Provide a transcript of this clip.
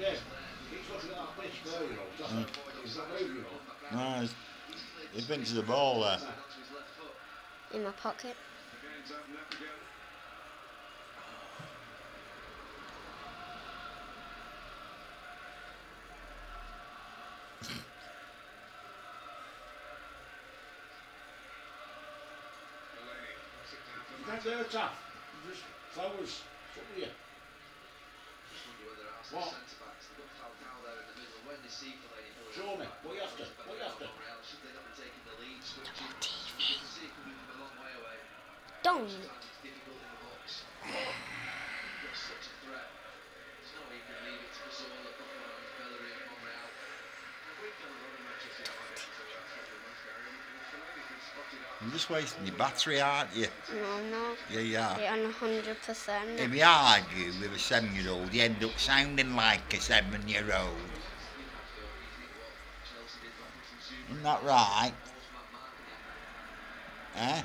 Yeah, he's looking at that pitch there, you know. That's Mm. He's not moving, you know. No, he's, he's been to the ball there. In my pocket. You can't do it, Taff. You just flowers. It's up to you. What? Me. What you after? What you after? Don't. You're just wasting your battery, aren't you? No, no. Yeah, you are. Yeah, on hundred percent. If you argue with a seven-year-old, you end up sounding like a seven-year-old. Isn't that right? Eh?